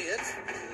it